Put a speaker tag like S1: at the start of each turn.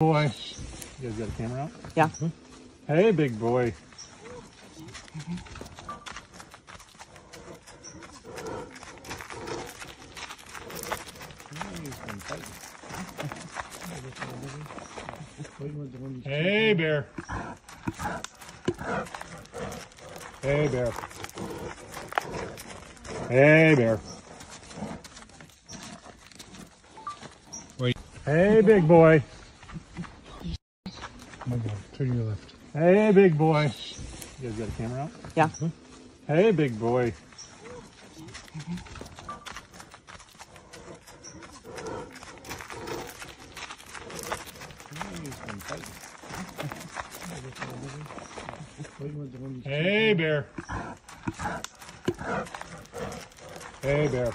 S1: boy. You guys got a camera out?
S2: Yeah. Mm-hmm.
S1: Hey, big boy. Hey, bear. Hey, bear. Hey, bear.
S3: Wait.
S1: Hey, big boy.
S3: My God, turn your left.
S1: Hey, big boy. You guys got a camera out?
S2: Yeah. Mm-hmm.
S1: Hey, big boy. Hey, bear. Hey, bear.